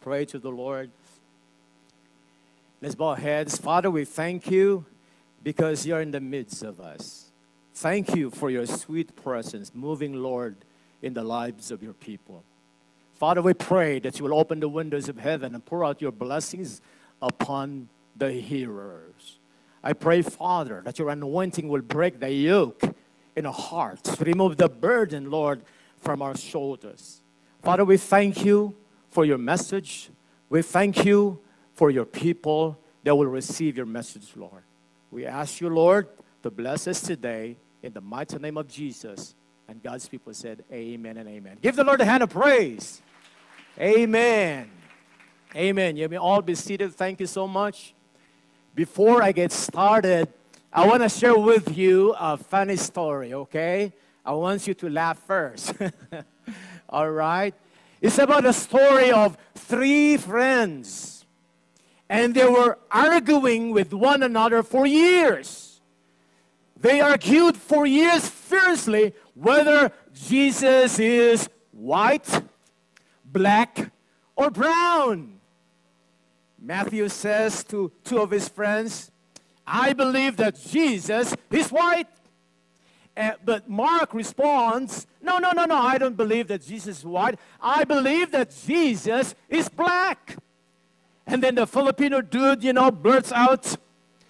pray to the Lord. Let's bow our heads. Father, we thank you because you're in the midst of us. Thank you for your sweet presence, moving, Lord, in the lives of your people. Father, we pray that you will open the windows of heaven and pour out your blessings upon the hearers. I pray, Father, that your anointing will break the yoke in our hearts, remove the burden, Lord, from our shoulders. Father, we thank you for your message. We thank you for your people that will receive your message, Lord. We ask you, Lord, to bless us today in the mighty name of Jesus. And God's people said, Amen and amen. Give the Lord a hand of praise. Amen. Amen. You may all be seated. Thank you so much. Before I get started, I want to share with you a funny story, okay? I want you to laugh first. all right? It's about a story of three friends. And they were arguing with one another for years. They argued for years fiercely whether Jesus is white, black, or brown. Matthew says to two of his friends, I believe that Jesus is white. Uh, but Mark responds, No, no, no, no, I don't believe that Jesus is white. I believe that Jesus is black. And then the Filipino dude, you know, blurts out,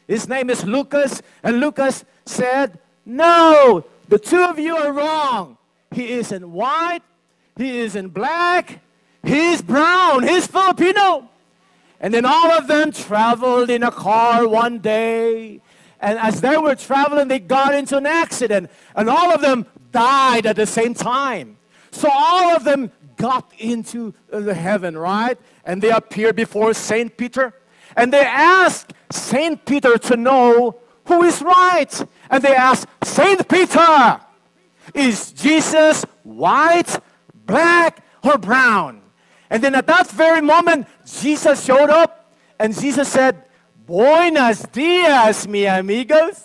His name is Lucas. And Lucas said, No, the two of you are wrong. He isn't white, he isn't black, he's brown, he's Filipino. And then all of them traveled in a car one day and as they were traveling, they got into an accident. And all of them died at the same time. So all of them got into uh, the heaven, right? And they appeared before Saint Peter. And they asked Saint Peter to know who is right. And they asked, Saint Peter, is Jesus white, black, or brown? And then at that very moment, Jesus showed up and Jesus said, Buenos dias, mi amigos.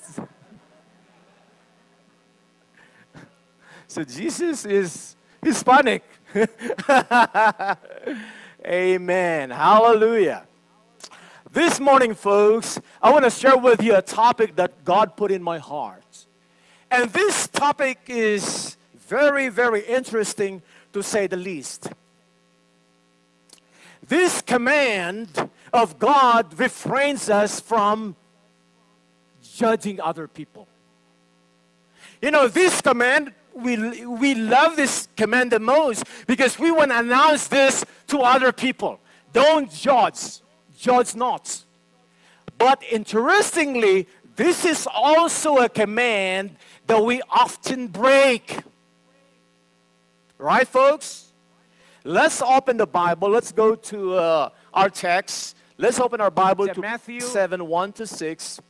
So Jesus is Hispanic. Amen. Hallelujah. This morning, folks, I want to share with you a topic that God put in my heart. And this topic is very, very interesting to say the least. This command of God refrains us from judging other people. You know, this command, we, we love this command the most because we want to announce this to other people. Don't judge, judge not. But interestingly, this is also a command that we often break. Right, folks? Let's open the Bible. Let's go to uh, our text Let's open our Bible to Matthew 7 1 to 6.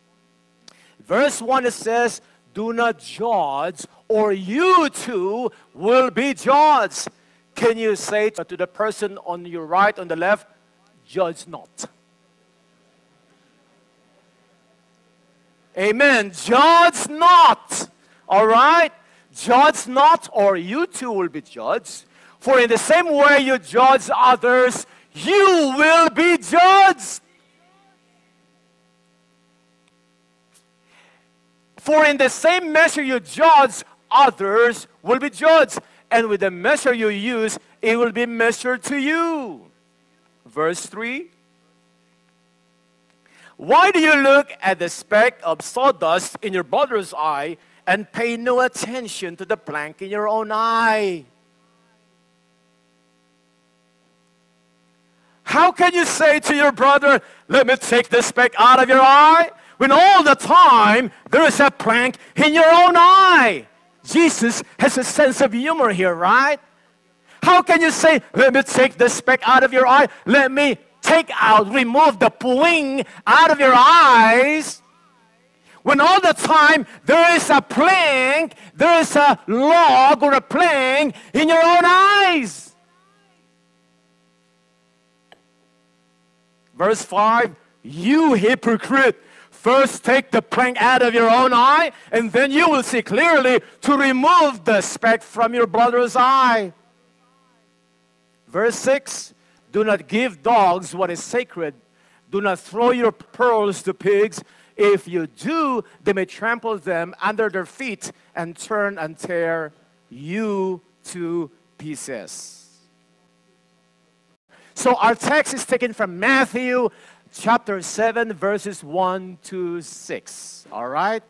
Verse 1 it says, Do not judge, or you too will be judged. Can you say to the person on your right, on the left, judge not? Amen. Judge not. All right? Judge not, or you too will be judged. For in the same way you judge others, you will be judged. For in the same measure you judge, others will be judged. And with the measure you use, it will be measured to you. Verse 3 Why do you look at the speck of sawdust in your brother's eye and pay no attention to the plank in your own eye? How can you say to your brother, Let me take the speck out of your eye? When all the time there is a plank in your own eye. Jesus has a sense of humor here, right? How can you say, Let me take the speck out of your eye? Let me take out, remove the pling out of your eyes? When all the time there is a plank, there is a log or a plank in your own eyes. Verse 5 You hypocrite, first take the plank out of your own eye, and then you will see clearly to remove the speck from your brother's eye. Verse 6 Do not give dogs what is sacred. Do not throw your pearls to pigs. If you do, they may trample them under their feet and turn and tear you to pieces. So our text is taken from Matthew chapter 7, verses 1 to 6. All right?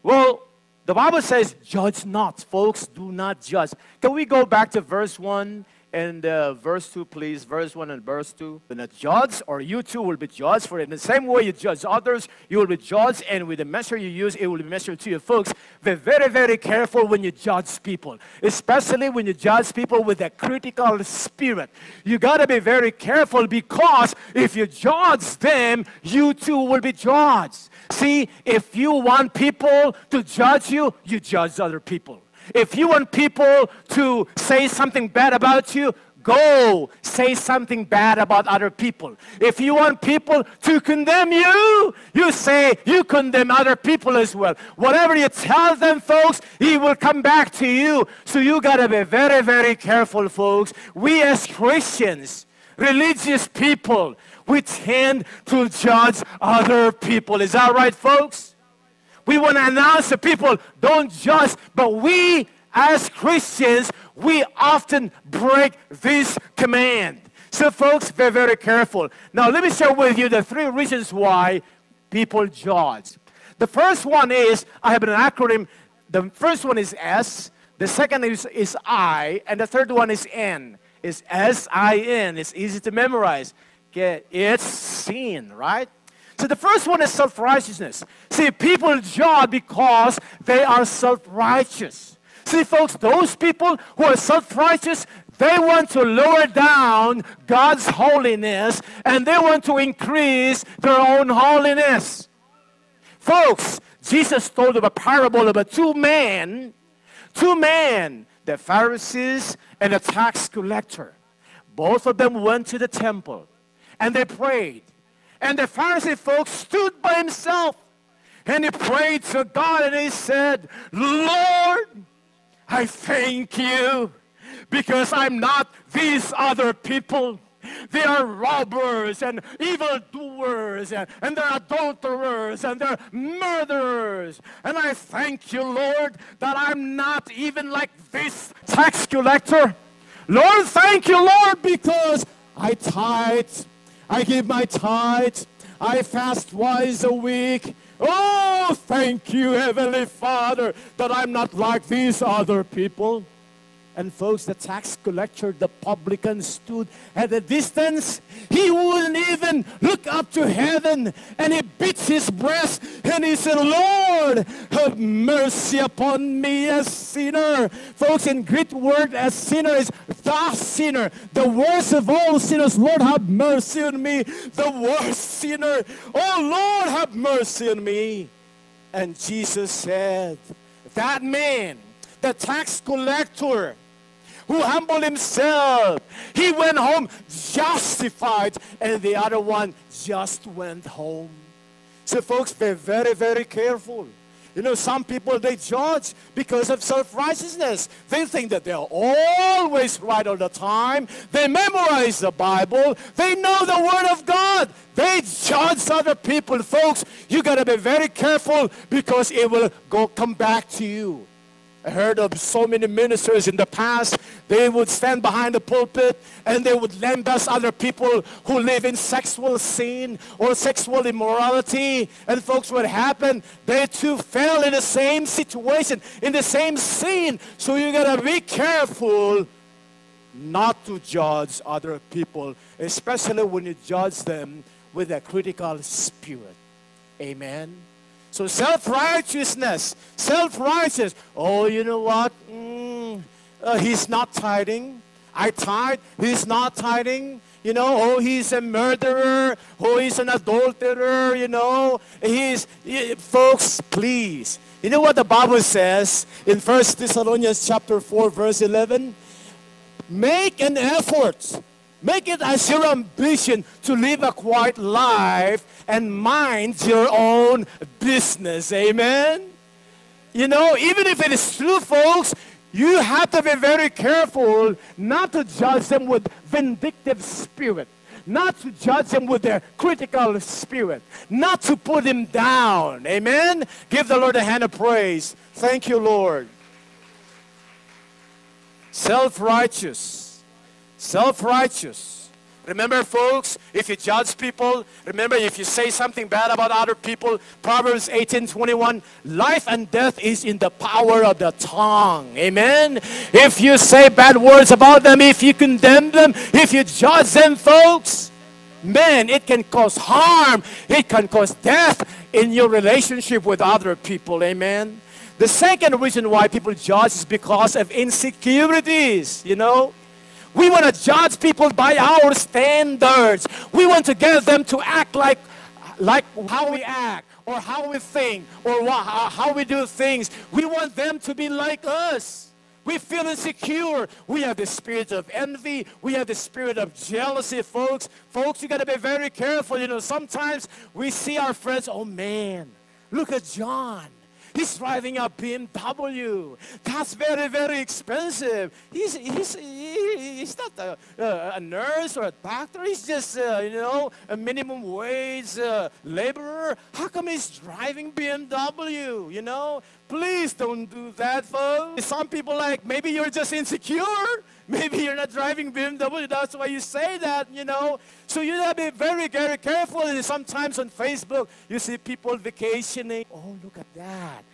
Well, the Bible says, judge not, folks, do not judge. Can we go back to verse 1 and uh, verse 2, please. Verse 1 and verse 2. When a judge, or you too will be judged, for it. in the same way you judge others, you will be judged, and with the measure you use, it will be measured to you. Folks, be very, very careful when you judge people, especially when you judge people with a critical spirit. You got to be very careful because if you judge them, you too will be judged. See, if you want people to judge you, you judge other people. If you want people to say something bad about you, go say something bad about other people. If you want people to condemn you, you say you condemn other people as well. Whatever you tell them, folks, he will come back to you. So you got to be very, very careful, folks. We as Christians, religious people, we tend to judge other people. Is that right, folks? We want to announce to people, don't judge. But we, as Christians, we often break this command. So, folks, be very careful. Now, let me share with you the three reasons why people judge. The first one is I have an acronym. The first one is S, the second is, is I, and the third one is N. It's S I N. It's easy to memorize. Okay, it's seen, right? So the first one is self righteousness. See, people judge because they are self righteous. See, folks, those people who are self righteous, they want to lower down God's holiness and they want to increase their own holiness. Folks, Jesus told of a parable of a two men, two men, the Pharisees and a tax collector. Both of them went to the temple and they prayed. And the Pharisee folks stood by himself and he prayed to God and he said, Lord, I thank you because I'm not these other people. They are robbers and evildoers and, and they're adulterers and they're murderers. And I thank you, Lord, that I'm not even like this tax collector. Lord, thank you, Lord, because I tithe I give my tithe. I fast twice a week. Oh, thank you, Heavenly Father, that I'm not like these other people. And folks, the tax collector, the publican, stood at a distance. He wouldn't even look up to heaven. And he beats his breast and he said, Lord, have mercy upon me, a sinner. Folks, in Greek word, a sinner is the sinner, the worst of all sinners. Lord, have mercy on me, the worst sinner. Oh, Lord, have mercy on me. And Jesus said, that man, the tax collector, who humbled himself. He went home justified, and the other one just went home. So, folks, be very, very careful. You know, some people they judge because of self righteousness. They think that they're always right all the time. They memorize the Bible. They know the Word of God. They judge other people. Folks, you got to be very careful because it will go come back to you. I heard of so many ministers in the past, they would stand behind the pulpit and they would lambast other people who live in sexual sin or sexual immorality. And folks, what happened? They too fell in the same situation, in the same sin. So you gotta be careful not to judge other people, especially when you judge them with a critical spirit. Amen. So self righteousness, self righteous. Oh, you know what? Mm, uh, he's not tithing. I tithe. He's not tithing. You know, oh, he's a murderer. Oh, he's an adulterer. You know, he's, he, folks, please. You know what the Bible says in First Thessalonians chapter 4, verse 11? Make an effort Make it as your ambition to live a quiet life and mind your own business. Amen? You know, even if it is true, folks, You have to be very careful not to judge them with vindictive spirit, not to judge them with their critical spirit, not to put them down. Amen? Give the Lord a hand of praise. Thank you, Lord. Self righteous. Self righteous. Remember, folks, if you judge people, remember if you say something bad about other people, Proverbs 18 21, life and death is in the power of the tongue. Amen. If you say bad words about them, if you condemn them, if you judge them, folks, man, it can cause harm, it can cause death in your relationship with other people. Amen. The second reason why people judge is because of insecurities, you know. We want to judge people by our standards. We want to get them to act like, like how we act or how we think or uh, how we do things. We want them to be like us. We feel insecure. We have the spirit of envy. We have the spirit of jealousy, folks. Folks, you got to be very careful. You know, sometimes we see our friends, oh man, look at John. He's driving a BMW. That's very, very expensive. He's, he's, he's not a, a nurse or a doctor. He's just, uh, you know, a minimum wage uh, laborer. How come he's driving BMW, you know? Please don't do that, folks. Some people like, maybe you're just insecure. Maybe you're not driving BMW. That's why you say that, you know. So you gotta be very, very careful. And sometimes on Facebook, you see people vacationing. Oh, look at that.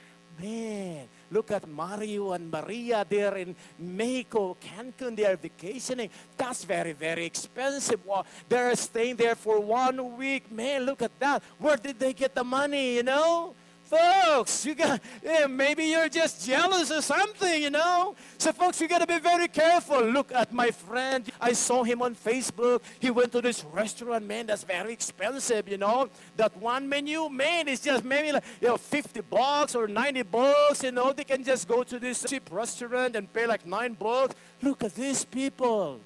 Man, look at Mario and Maria there in Mexico, Cancun. They are vacationing. That's very, very expensive. Well, they're staying there for one week. Man, look at that. Where did they get the money, you know? Folks, you got yeah, maybe you're just jealous or something, you know. So, folks, you got to be very careful. Look at my friend. I saw him on Facebook. He went to this restaurant. Man, that's very expensive, you know. That one menu, man, is just maybe like you know 50 bucks or 90 bucks. You know, they can just go to this cheap restaurant and pay like nine bucks. Look at these people.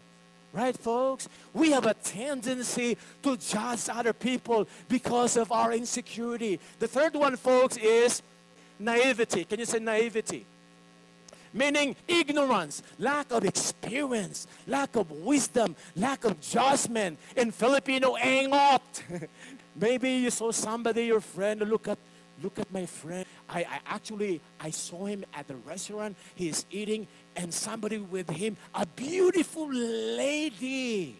Right, folks? We have a tendency to judge other people because of our insecurity. The third one, folks, is naivety. Can you say naivety? Meaning ignorance, lack of experience, lack of wisdom, lack of judgment. In Filipino, angot. Maybe you saw somebody, your friend, look at look at my friend. I, I actually I saw him at the restaurant. He's eating and somebody with him, a beautiful lady.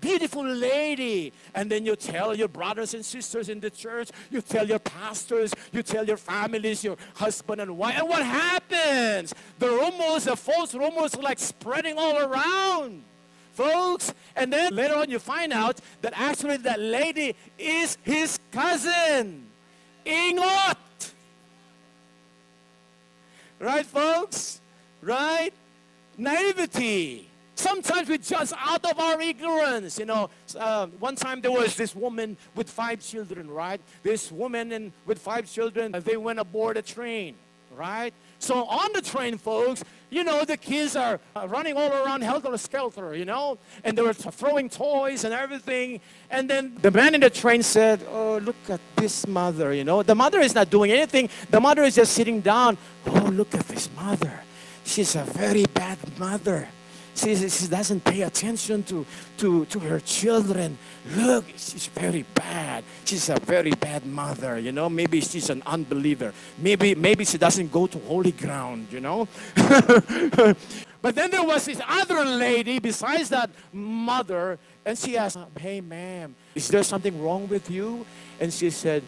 Beautiful lady. And then you tell your brothers and sisters in the church, you tell your pastors, you tell your families, your husband and wife. And what happens? The rumors, the false rumors, are like spreading all around folks. And then later on, you find out that actually that lady is his cousin, Ingot. Right, folks? Right? Naivety. Sometimes we're just out of our ignorance. You know, uh, one time there was this woman with five children, right? This woman and with five children, they went aboard a train, right? So on the train, folks, you know, the kids are uh, running all around helter skelter, you know, and they were throwing toys and everything. And then the man in the train said, Oh, look at this mother, you know. The mother is not doing anything, the mother is just sitting down. Oh, look at this mother she's a very bad mother. She, she doesn't pay attention to, to, to her children. Look, she's very bad. She's a very bad mother, you know. Maybe she's an unbeliever. Maybe, maybe she doesn't go to holy ground, you know. but then there was this other lady besides that mother, and she asked, Hey, ma'am, is there something wrong with you? And she said,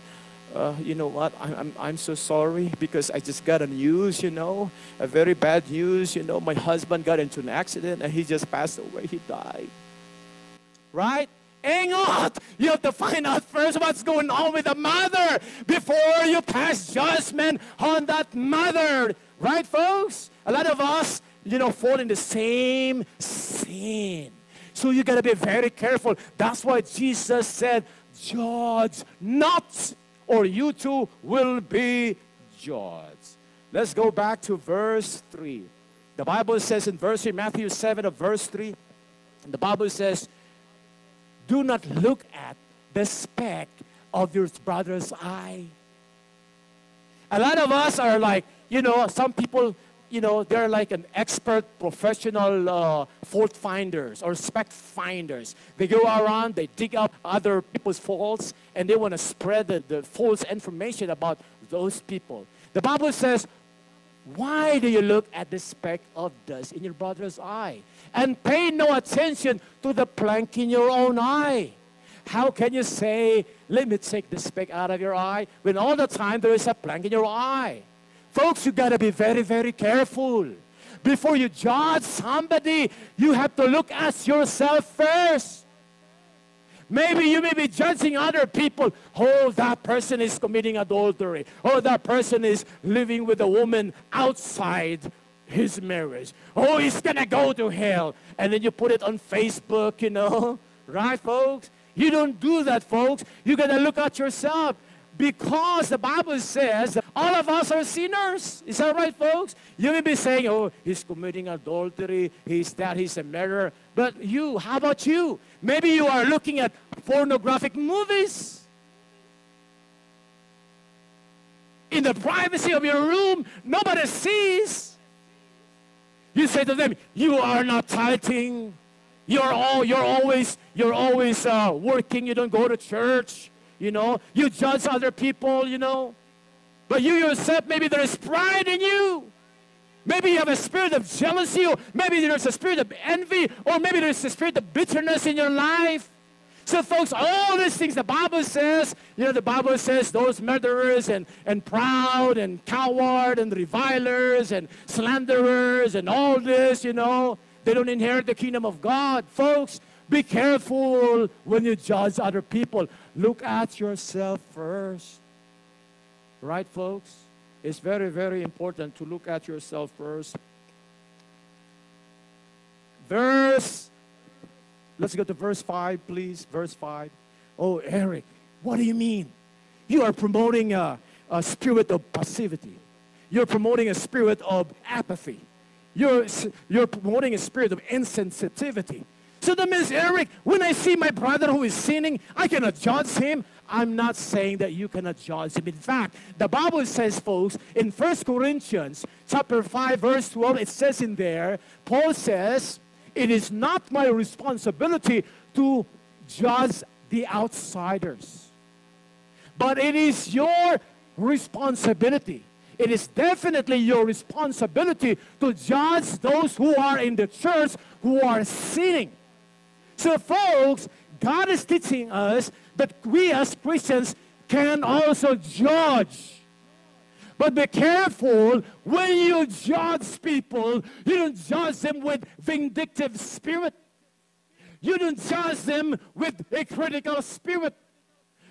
uh, you know what, I'm, I'm, I'm so sorry because I just got a news, you know, a very bad news, you know, my husband got into an accident and he just passed away, he died. Right? Hang on. You have to find out first what's going on with the mother before you pass judgment on that mother. Right, folks? A lot of us, you know, fall in the same sin. So you got to be very careful. That's why Jesus said, judge not or you too will be judged. Let's go back to verse 3. The Bible says in verse 3, Matthew 7 of verse 3, the Bible says, Do not look at the speck of your brother's eye. A lot of us are like, you know, some people you know, they're like an expert professional uh, fault finders or speck finders. They go around, they dig up other people's faults, and they want to spread the, the false information about those people. The Bible says, why do you look at the speck of dust in your brother's eye and pay no attention to the plank in your own eye? How can you say, let me take the speck out of your eye when all the time there is a plank in your eye? Folks, you got to be very, very careful. Before you judge somebody, you have to look at yourself first. Maybe you may be judging other people. Oh, that person is committing adultery. Oh, that person is living with a woman outside his marriage. Oh, he's going to go to hell. And then you put it on Facebook, you know. Right, folks? You don't do that, folks. You got to look at yourself because the Bible says all of us are sinners. Is that right, folks? You may be saying, oh, he's committing adultery, he's that, he's a murderer. But you, how about you? Maybe you are looking at pornographic movies. In the privacy of your room, nobody sees. You say to them, you are not tithing. You're all, you're always, you're always uh, working. You don't go to church you know. You judge other people, you know. But you yourself, maybe there is pride in you. Maybe you have a spirit of jealousy, or maybe there's a spirit of envy, or maybe there's a spirit of bitterness in your life. So, folks, all these things the Bible says, you know, the Bible says those murderers and, and proud and coward and revilers and slanderers and all this, you know, they don't inherit the kingdom of God. Folks, be careful when you judge other people. Look at yourself first. Right, folks? It's very, very important to look at yourself first. Verse, let's go to verse 5, please. Verse 5. Oh, Erik, what do you mean? You are promoting a, a spirit of passivity. You're promoting a spirit of apathy. You're, you're promoting a spirit of insensitivity. So that means, Erik, when I see my brother who is sinning, I cannot judge him. I'm not saying that you cannot judge him. In fact, the Bible says, folks, in 1 Corinthians chapter 5, verse 12, it says in there, Paul says, it is not my responsibility to judge the outsiders. But it is your responsibility. It is definitely your responsibility to judge those who are in the church who are sinning. So, folks, God is teaching us that we as Christians can also judge. But be careful when you judge people, you don't judge them with vindictive spirit. You don't judge them with a critical spirit.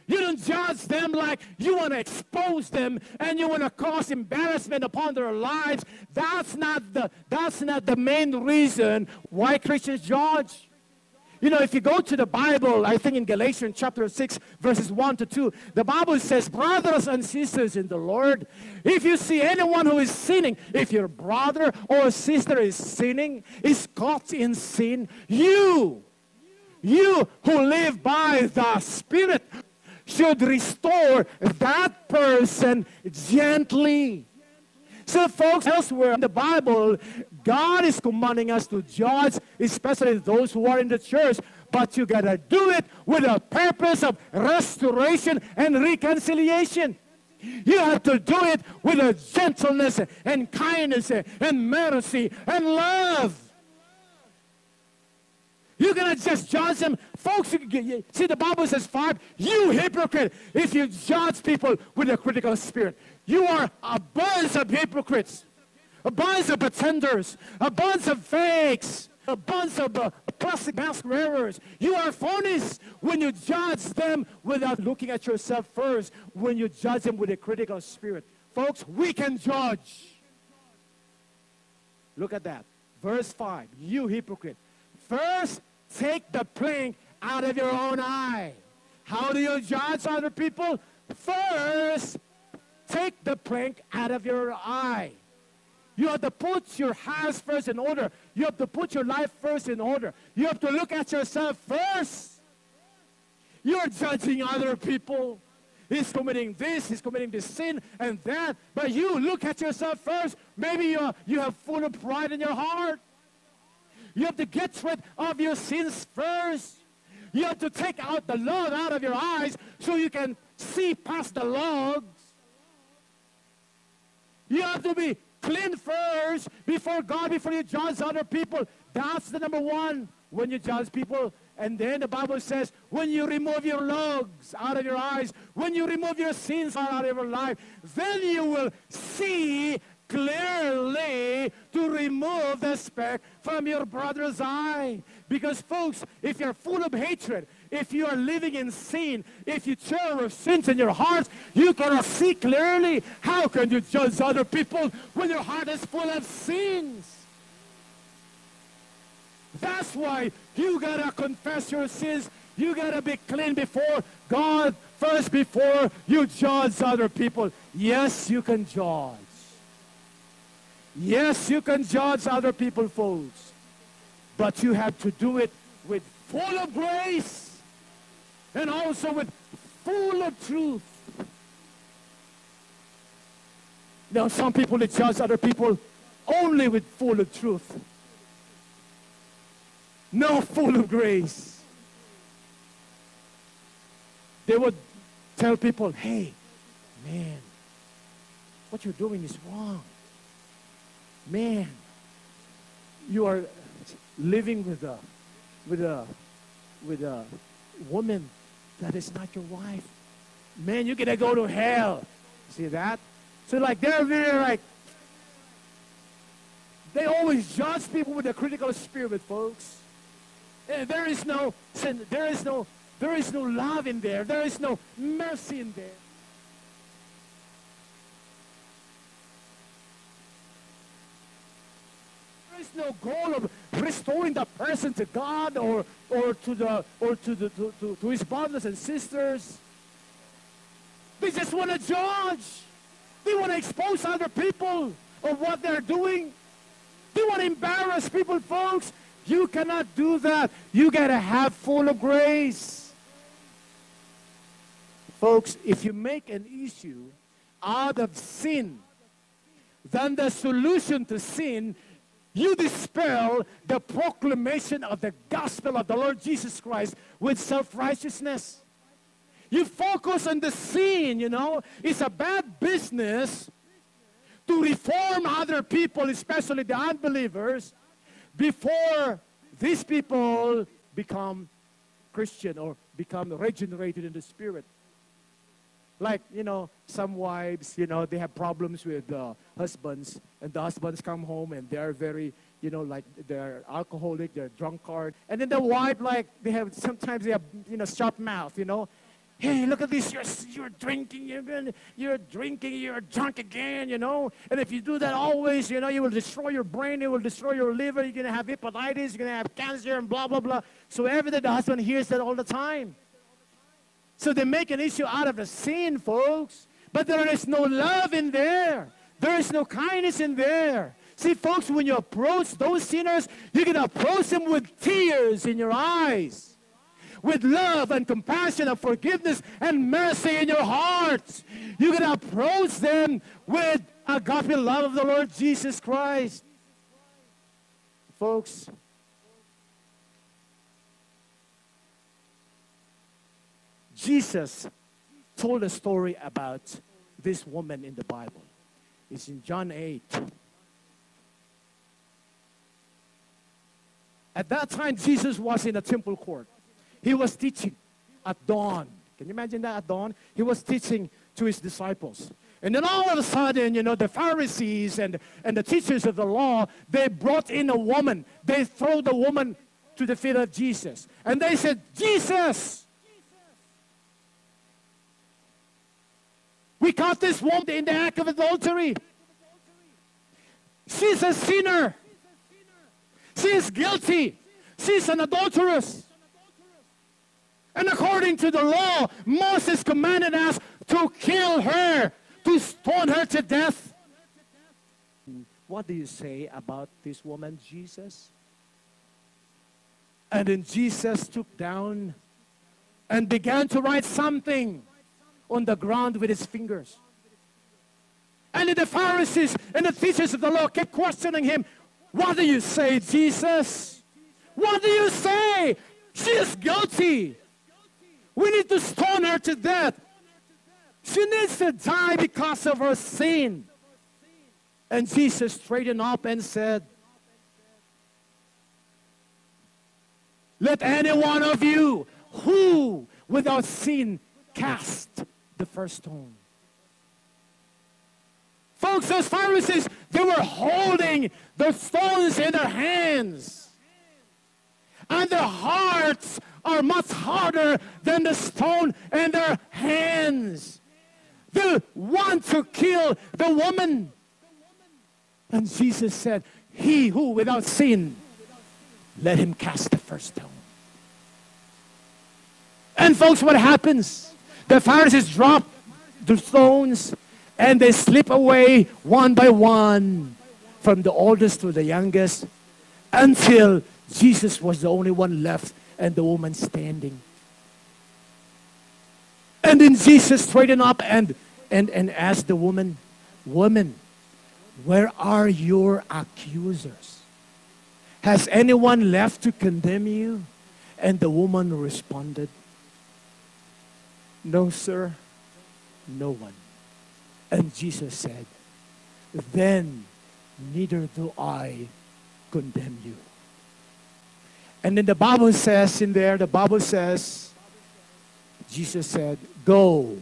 You don't judge them like you want to expose them and you want to cause embarrassment upon their lives. That's not the that's not the main reason why Christians judge. You know, if you go to the Bible, I think in Galatians chapter 6, verses 1 to 2, the Bible says, Brothers and sisters in the Lord, if you see anyone who is sinning, if your brother or sister is sinning, is caught in sin, you, you who live by the Spirit, should restore that person gently. So, folks, elsewhere in the Bible, God is commanding us to judge, especially those who are in the church. But you got to do it with a purpose of restoration and reconciliation. You have to do it with a gentleness and kindness and mercy and love. You're going to just judge them. Folks, see, the Bible says, five, you hypocrite, if you judge people with a critical spirit. You are a bunch of hypocrites a bunch of pretenders, a bunch of fakes, a bunch of uh, plastic mask wearers. You are phonies when you judge them without looking at yourself first, when you judge them with a critical spirit. Folks, we can judge. Look at that. Verse 5. You hypocrite. First, take the plank out of your own eye. How do you judge other people? First, take the plank out of your eye. You have to put your house first in order. You have to put your life first in order. You have to look at yourself first. You're judging other people. he's committing this, he's committing this sin and that. But you look at yourself first. Maybe you you have full of pride in your heart. You have to get rid of your sins first. You have to take out the log out of your eyes so you can see past the logs. You have to be clean first before God, before you judge other people. That's the number one when you judge people. And then the Bible says, when you remove your logs out of your eyes, when you remove your sins out of your life, then you will see clearly to remove the speck from your brother's eye. Because folks, if you're full of hatred, if you are living in sin, if you cherish sins in your heart, you cannot see clearly. How can you judge other people when your heart is full of sins? That's why you gotta confess your sins. You gotta be clean before God first before you judge other people. Yes, you can judge. Yes, you can judge other people, folks. But you have to do it with full of grace and also with full of truth. Now, some people they judge other people only with full of truth. No full of grace. They would tell people, hey, man, what you're doing is wrong man, you are living with a, with a, with a woman that is not your wife. Man, you're gonna go to hell. See that? So like they're very like, they always judge people with a critical spirit, folks. And there is no sin, there is no, there is no love in there. There is no mercy in there. there. is no goal of restoring the person to God or, or to the or to the to, to, to his brothers and sisters. They just want to judge. They want to expose other people of what they're doing. They want to embarrass people, folks. You cannot do that. You got to have full of grace. Folks, if you make an issue out of sin, then the solution to sin you dispel the proclamation of the gospel of the Lord Jesus Christ with self-righteousness. You focus on the sin, you know. It's a bad business to reform other people, especially the unbelievers, before these people become Christian or become regenerated in the spirit. Like, you know, some wives, you know, they have problems with uh, husbands, and the husbands come home and they're very, you know, like they're alcoholic, they're drunkard. And then the wife, like, they have, sometimes they have, you know, sharp mouth, you know. Hey, look at this, you're, you're drinking, you're, gonna, you're drinking, you're drunk again, you know. And if you do that always, you know, you will destroy your brain, it will destroy your liver, you're going to have hepatitis, you're going to have cancer, and blah, blah, blah. So every day the husband hears that all the time. So they make an issue out of the sin, folks. But there is no love in there. There is no kindness in there. See, folks, when you approach those sinners, you can approach them with tears in your eyes, with love and compassion and forgiveness and mercy in your hearts. You can approach them with agape love of the Lord Jesus Christ. Folks, Jesus told a story about this woman in the Bible. It's in John 8. At that time, Jesus was in a temple court. He was teaching at dawn. Can you imagine that at dawn? He was teaching to his disciples. And then all of a sudden, you know, the Pharisees and, and the teachers of the law, they brought in a woman. They throw the woman to the feet of Jesus. And they said, Jesus, We caught this woman in the act of adultery. She's a sinner. She is guilty. She's an adulteress. And according to the law, Moses commanded us to kill her, to stone her to death. What do you say about this woman, Jesus? And then Jesus took down and began to write something on the ground with his fingers. And the Pharisees and the teachers of the law kept questioning him. What do you say, Jesus? What do you say? She is guilty. We need to stone her to death. She needs to die because of her sin. And Jesus straightened up and said, Let any one of you who without sin cast the first stone. Folks, those Pharisees, they were holding the stones in their hands. And their hearts are much harder than the stone in their hands. They want to kill the woman. And Jesus said, He who without sin, let him cast the first stone. And folks, what happens? The Pharisees drop the stones and they slip away one by one from the oldest to the youngest until Jesus was the only one left and the woman standing. And then Jesus straightened up and, and, and asked the woman, Woman, where are your accusers? Has anyone left to condemn you? And the woman responded, No, sir, no one. And Jesus said, Then neither do I condemn you. And then the Bible says in there, the Bible says, Jesus said, Go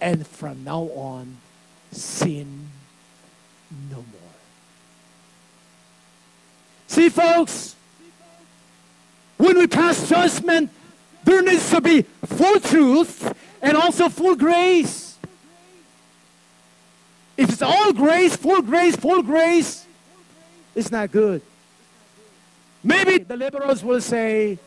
and from now on sin no more. See, folks, when we pass judgment, there needs to be full truth and also full grace. If it's all grace, full grace, full grace, it's not good. Maybe the liberals will say,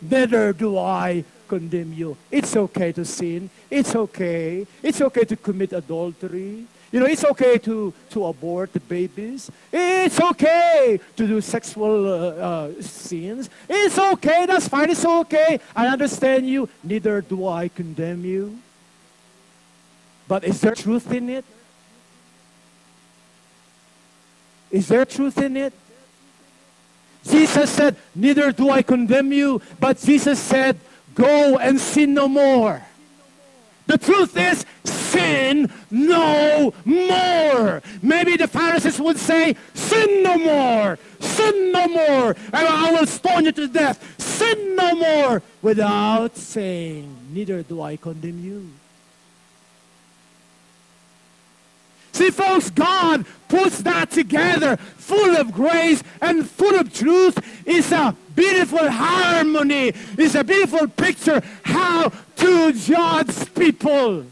Neither do I condemn you. It's okay to sin. It's okay. It's okay to commit adultery. You know, it's okay to, to abort babies. It's okay to do sexual uh, uh, sins. It's okay. That's fine. It's okay. I understand you. Neither do I condemn you. But is there truth in it? Is there truth in it? Jesus said, Neither do I condemn you, but Jesus said, Go and sin no more. The truth is, sin no more. Maybe the Pharisees would say, Sin no more, sin no more, and I will stone you to death. Sin no more, without saying, Neither do I condemn you. See, folks, God puts that together, full of grace and full of truth. It's a beautiful harmony. It's a beautiful picture how to judge people.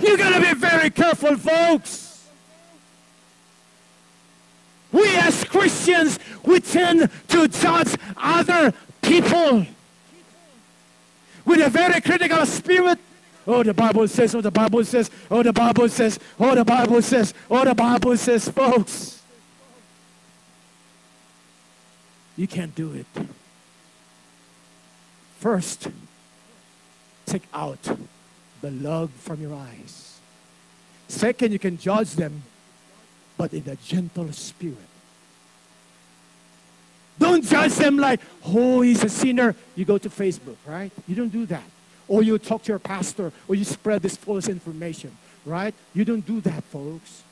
You gotta be very careful, folks. We as Christians, we tend to judge other people with a very critical spirit Oh, the Bible says, oh, the Bible says, oh, the Bible says, oh, the Bible says, oh, the Bible says, folks. You can't do it. First, take out the love from your eyes. Second, you can judge them, but in a gentle spirit. Don't judge them like, oh, he's a sinner. You go to Facebook, right? You don't do that or you talk to your pastor, or you spread this false information, right? You don't do that, folks.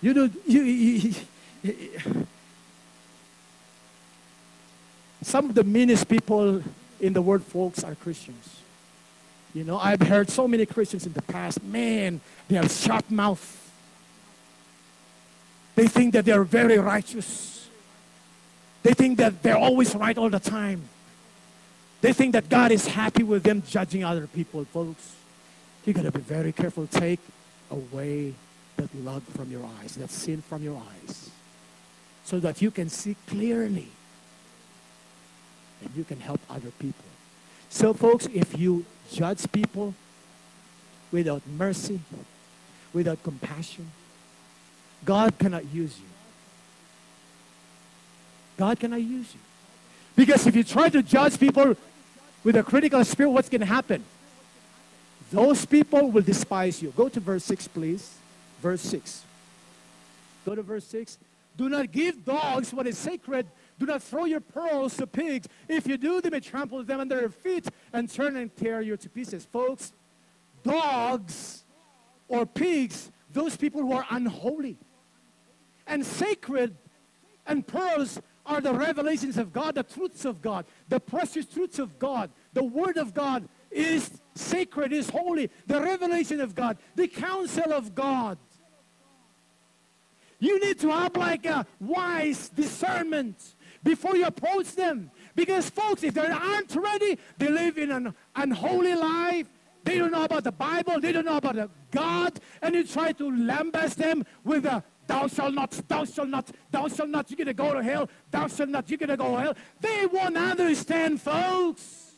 You don't, you, you, you, some of the meanest people in the word folks, are Christians. You know, I've heard so many Christians in the past, man, they have sharp mouth. They think that they're very righteous. They think that they're always right all the time. They think that God is happy with them judging other people, folks. You gotta be very careful. Take away that love from your eyes, that sin from your eyes, so that you can see clearly and you can help other people. So, folks, if you judge people without mercy, without compassion, God cannot use you. God cannot use you. Because if you try to judge people with a critical spirit, what's going to happen? Those people will despise you. Go to verse 6, please. Verse 6. Go to verse 6. Do not give dogs what is sacred. Do not throw your pearls to pigs. If you do, they may trample them under their feet and turn and tear you to pieces. Folks, dogs or pigs, those people who are unholy. And sacred and pearls are the revelations of God, the truths of God, the precious truths of God. The Word of God is sacred, is holy. The revelation of God, the counsel of God. You need to have like a wise discernment before you approach them. Because folks, if they aren't ready, they live in an unholy life. They don't know about the Bible. They don't know about God. And you try to lambast them with a thou shalt not, thou shalt not, thou shalt not, you're going to go to hell, thou shalt not, you're going to go to hell. They won't understand, folks.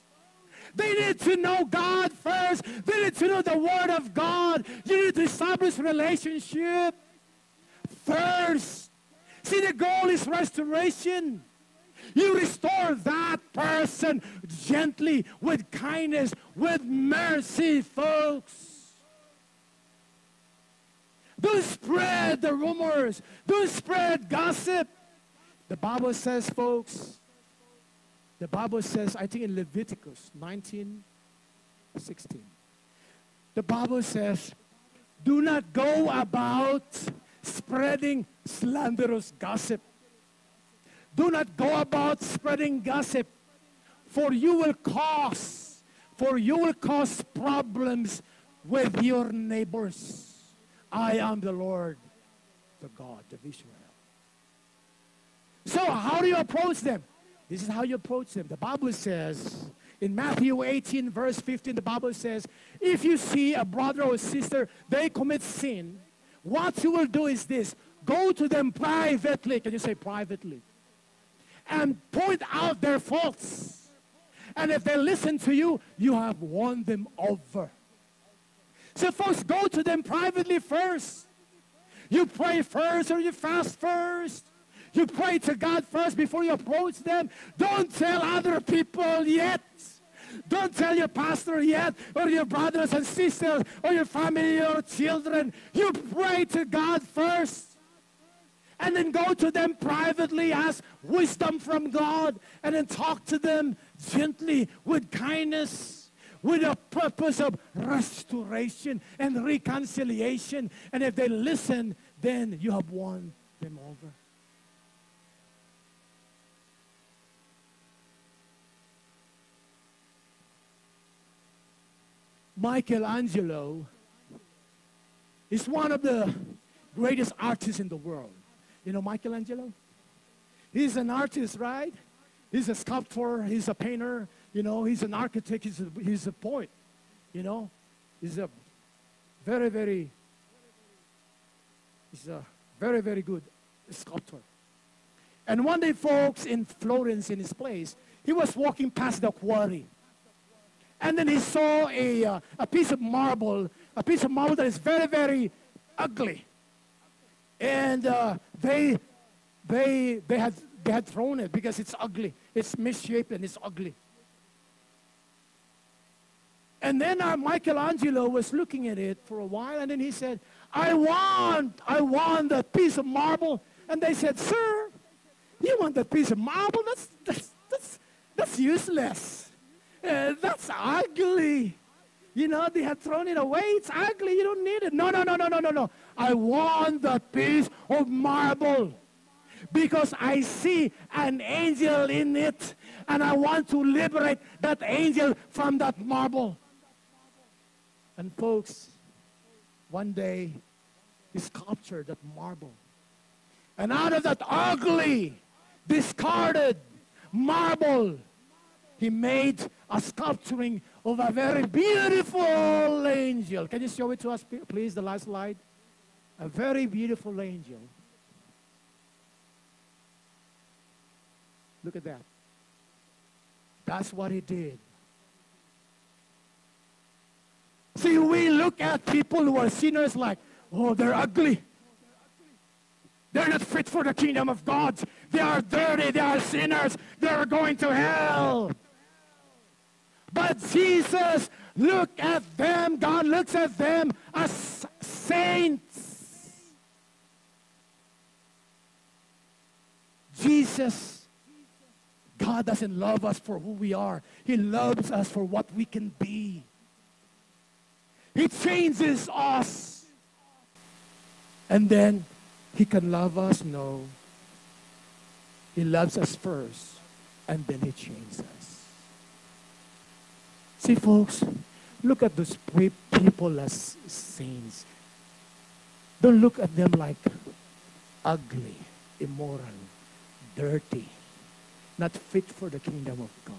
They need to know God first. They need to know the Word of God. You need to establish relationship first. See, the goal is restoration. You restore that person gently, with kindness, with mercy, folks. Don't spread the rumors. Don't spread gossip. The Bible says, folks, the Bible says, I think in Leviticus 19, 16, the Bible says, do not go about spreading slanderous gossip. Do not go about spreading gossip, for you will cause, for you will cause problems with your neighbors. I am the Lord, the God of Israel. So how do you approach them? This is how you approach them. The Bible says in Matthew 18 verse 15, the Bible says, if you see a brother or sister, they commit sin, what you will do is this. Go to them privately. Can you say privately? And point out their faults. And if they listen to you, you have won them over. So folks, go to them privately first. You pray first or you fast first. You pray to God first before you approach them. Don't tell other people yet. Don't tell your pastor yet, or your brothers and sisters, or your family, or children. You pray to God first. And then go to them privately, ask wisdom from God, and then talk to them gently with kindness, with a purpose of restoration and reconciliation. And if they listen, then you have won them over. Michelangelo is one of the greatest artists in the world. You know Michelangelo? He's an artist, right? He's a sculptor, he's a painter, you know, he's an architect, he's a, he's a poet, you know. He's a very, very, he's a very, very good sculptor. And one day, folks, in Florence, in his place, he was walking past the quarry. And then he saw a, uh, a piece of marble, a piece of marble that is very, very ugly. And uh, they, they, they, had, they had thrown it because it's ugly. It's misshapen, it's ugly. And then uh, Michelangelo was looking at it for a while, and then he said, I want, I want that piece of marble. And they said, sir, you want that piece of marble? That's, that's, that's, that's useless. Uh, that's ugly. You know, they had thrown it away. It's ugly. You don't need it. No, no, no, no, no, no, no. I want the piece of marble because I see an angel in it and I want to liberate that angel from that marble. And folks, one day he sculptured that marble. And out of that ugly, discarded marble, he made a sculpturing of a very beautiful angel. Can you show it to us, please, the last slide? A very beautiful angel. Look at that. That's what he did. See, we look at people who are sinners like, oh, they're ugly. They're not fit for the kingdom of God. They are dirty. They are sinners. They're going to hell. But Jesus look at them, God looks at them as saints. Jesus, God doesn't love us for who we are. He loves us for what we can be. He changes us. And then he can love us? No. He loves us first, and then he changes us. See, folks, look at those people as saints. Don't look at them like ugly, immoral, dirty, not fit for the kingdom of God.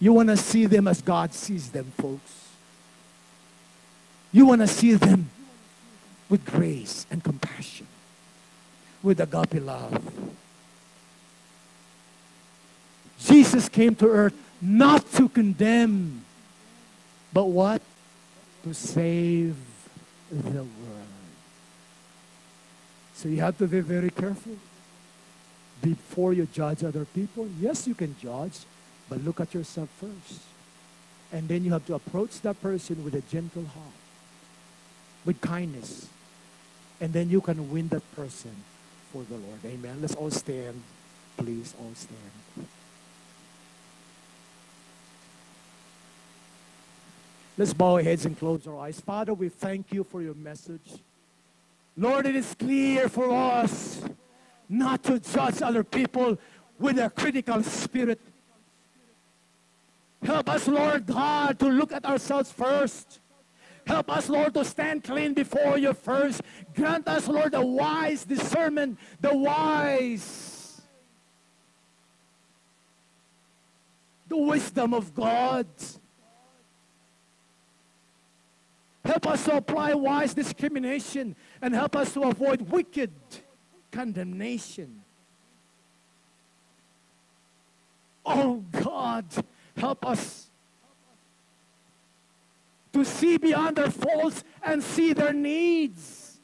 You want to see them as God sees them, folks. You want to see them with grace and compassion, with agape love. Jesus came to earth not to condemn, but what? To save the world. So you have to be very careful before you judge other people. Yes, you can judge, but look at yourself first. And then you have to approach that person with a gentle heart with kindness. And then you can win that person for the Lord. Amen. Let's all stand. Please all stand. Let's bow our heads and close our eyes. Father, we thank you for your message. Lord, it is clear for us not to judge other people with a critical spirit. Help us, Lord God, to look at ourselves first Help us, Lord, to stand clean before you first. Grant us, Lord, the wise discernment, the wise, the wisdom of God. Help us to apply wise discrimination and help us to avoid wicked condemnation. Oh God, help us to see beyond their faults and see their needs.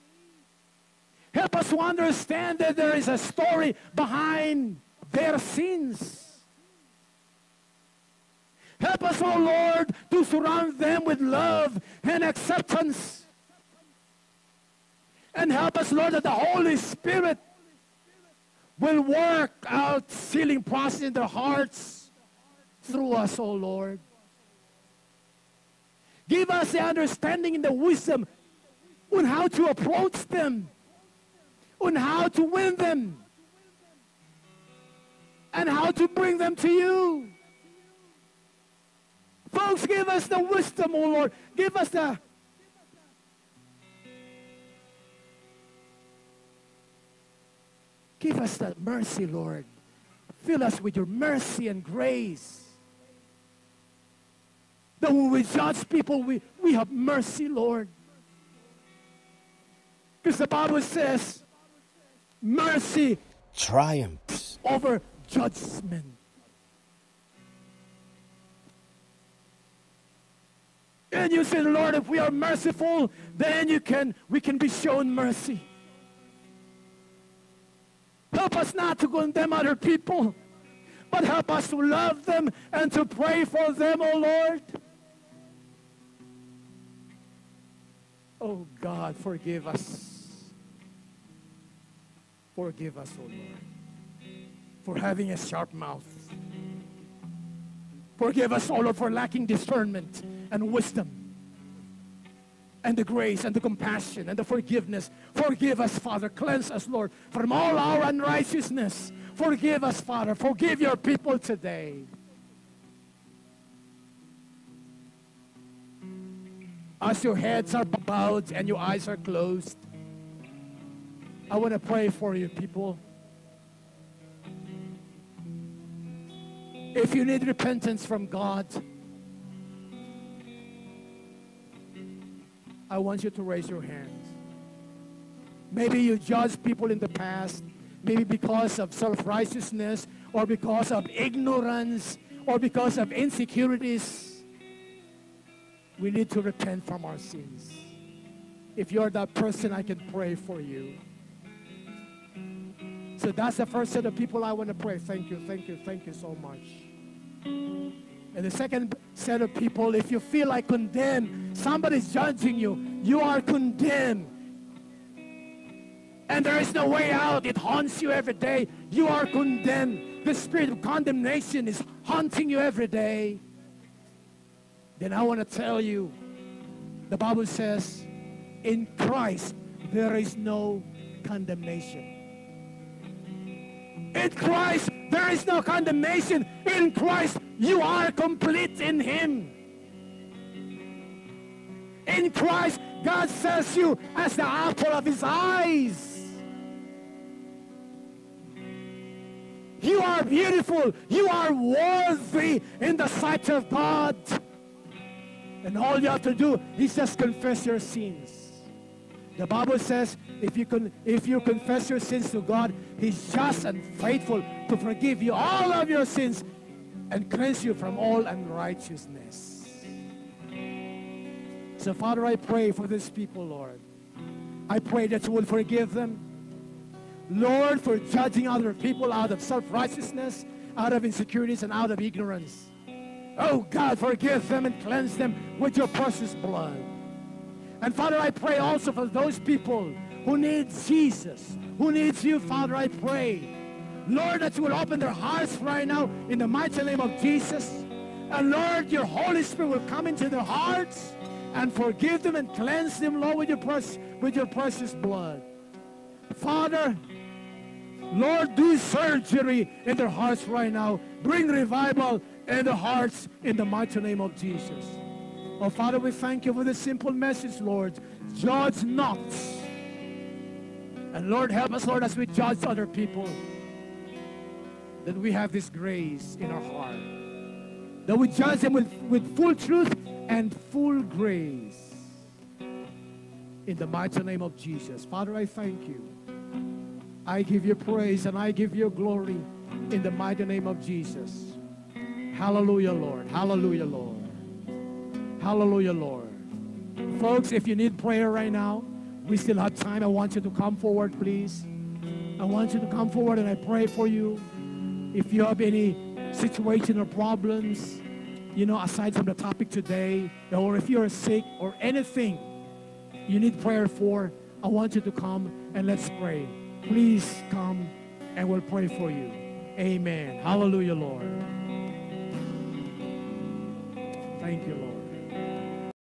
Help us to understand that there is a story behind their sins. Help us, oh Lord, to surround them with love and acceptance. And help us, Lord, that the Holy Spirit will work out sealing process in their hearts through us, oh Lord. Give us the understanding and the wisdom on how to approach them, on how to win them, and how to bring them to you. Folks, give us the wisdom, oh Lord. Give us the Give us that mercy, Lord. Fill us with your mercy and grace. That when we judge people, we, we have mercy, Lord. Because the Bible says, mercy triumphs over judgment. And you say, Lord, if we are merciful, then you can we can be shown mercy. Help us not to condemn other people, but help us to love them and to pray for them, O oh Lord. Oh God, forgive us. Forgive us, oh Lord, for having a sharp mouth. Forgive us, oh Lord, for lacking discernment and wisdom and the grace and the compassion and the forgiveness. Forgive us, Father. Cleanse us, Lord, from all our unrighteousness. Forgive us, Father. Forgive your people today. As your heads are bowed and your eyes are closed, I want to pray for you, people. If you need repentance from God, I want you to raise your hands. Maybe you judged people in the past, maybe because of self-righteousness or because of ignorance or because of insecurities. We need to repent from our sins. If you're that person, I can pray for you. So that's the first set of people I want to pray. Thank you, thank you, thank you so much. And the second set of people, if you feel like condemned, somebody's judging you, you are condemned. And there is no way out. It haunts you every day. You are condemned. The spirit of condemnation is haunting you every day. Then I want to tell you, the Bible says, in Christ there is no condemnation. In Christ there is no condemnation. In Christ you are complete in Him. In Christ God says you as the apple of His eyes. You are beautiful. You are worthy in the sight of God. And all you have to do is just confess your sins. The Bible says if you, can, if you confess your sins to God, He's just and faithful to forgive you all of your sins and cleanse you from all unrighteousness. So, Father, I pray for these people, Lord. I pray that you will forgive them. Lord, for judging other people out of self-righteousness, out of insecurities, and out of ignorance. Oh, God, forgive them and cleanse them with your precious blood. And Father, I pray also for those people who needs Jesus, who needs you, Father, I pray. Lord, that you will open their hearts right now in the mighty name of Jesus. And Lord, your Holy Spirit will come into their hearts and forgive them and cleanse them, Lord, with your, precious, with your precious blood. Father, Lord, do surgery in their hearts right now. Bring revival in their hearts in the mighty name of Jesus. Oh, Father, we thank you for this simple message, Lord. Judge not. And Lord, help us, Lord, as we judge other people, that we have this grace in our heart. That we judge them with, with full truth and full grace. In the mighty name of Jesus. Father, I thank you. I give you praise and I give you glory in the mighty name of Jesus. Hallelujah, Lord. Hallelujah, Lord. Hallelujah, Lord. Folks, if you need prayer right now, we still have time. I want you to come forward, please. I want you to come forward and I pray for you. If you have any situation or problems, you know, aside from the topic today, or if you're sick or anything you need prayer for, I want you to come and let's pray. Please come and we'll pray for you. Amen. Hallelujah, Lord. Thank you, Lord.